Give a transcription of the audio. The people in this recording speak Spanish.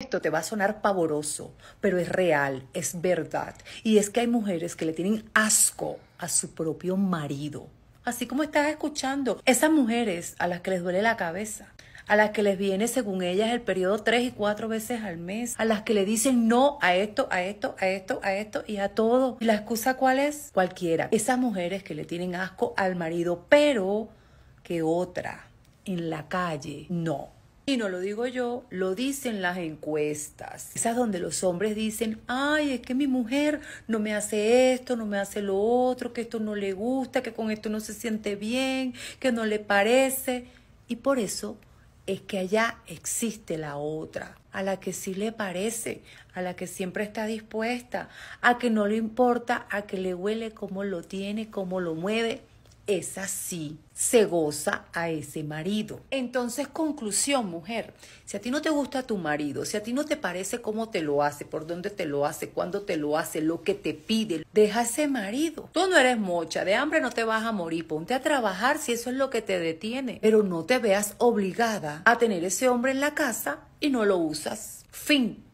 Esto te va a sonar pavoroso, pero es real, es verdad. Y es que hay mujeres que le tienen asco a su propio marido. Así como estás escuchando, esas mujeres a las que les duele la cabeza, a las que les viene, según ellas, el periodo tres y cuatro veces al mes, a las que le dicen no a esto, a esto, a esto, a esto y a todo. ¿Y la excusa cuál es? Cualquiera. Esas mujeres que le tienen asco al marido, pero que otra en la calle no. Y no lo digo yo, lo dicen las encuestas. Esas donde los hombres dicen, ay, es que mi mujer no me hace esto, no me hace lo otro, que esto no le gusta, que con esto no se siente bien, que no le parece. Y por eso es que allá existe la otra, a la que sí le parece, a la que siempre está dispuesta, a que no le importa, a que le huele cómo lo tiene, cómo lo mueve, es así, se goza a ese marido. Entonces, conclusión, mujer, si a ti no te gusta tu marido, si a ti no te parece cómo te lo hace, por dónde te lo hace, cuándo te lo hace, lo que te pide, deja ese marido. Tú no eres mocha, de hambre no te vas a morir, ponte a trabajar si eso es lo que te detiene, pero no te veas obligada a tener ese hombre en la casa y no lo usas. Fin.